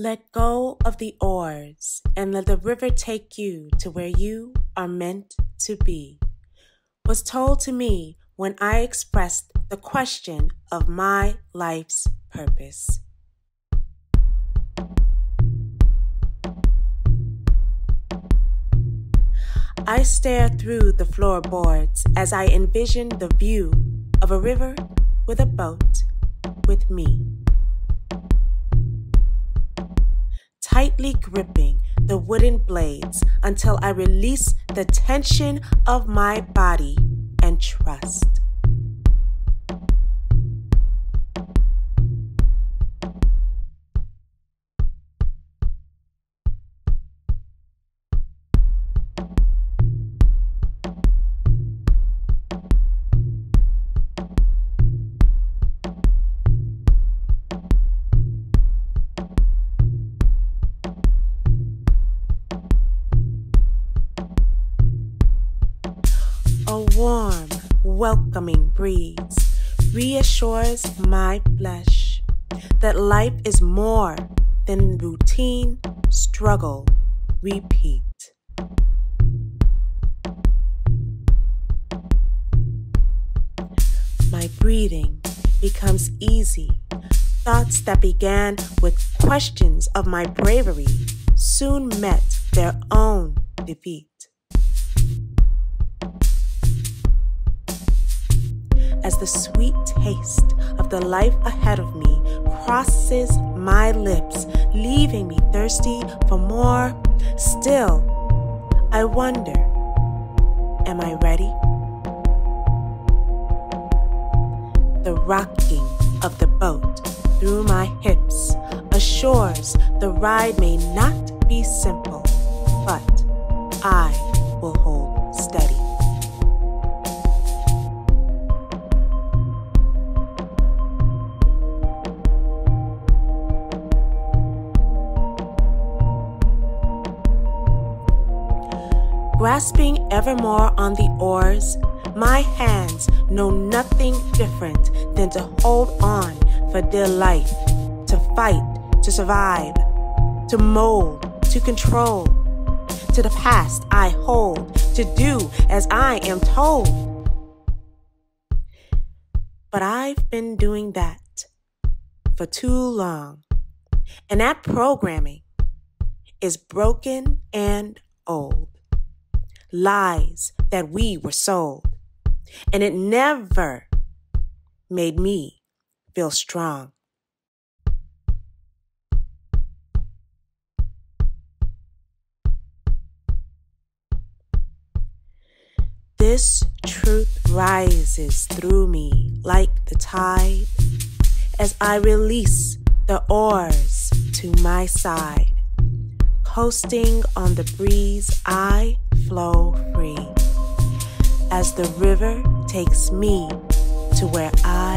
Let go of the oars and let the river take you to where you are meant to be, was told to me when I expressed the question of my life's purpose. I stare through the floorboards as I envision the view of a river with a boat with me. Tightly gripping the wooden blades until I release the tension of my body and trust. Warm, welcoming breeze reassures my flesh that life is more than routine, struggle, repeat. My breathing becomes easy. Thoughts that began with questions of my bravery soon met their own defeat. As the sweet taste of the life ahead of me crosses my lips, leaving me thirsty for more. Still, I wonder am I ready? The rocking of the boat through my hips assures the ride may not be simple, but I Grasping evermore on the oars, my hands know nothing different than to hold on for dear life, to fight, to survive, to mold, to control. To the past I hold, to do as I am told. But I've been doing that for too long. And that programming is broken and old lies that we were sold. And it never made me feel strong. This truth rises through me like the tide as I release the oars to my side. Coasting on the breeze, I flow free. As the river takes me to where I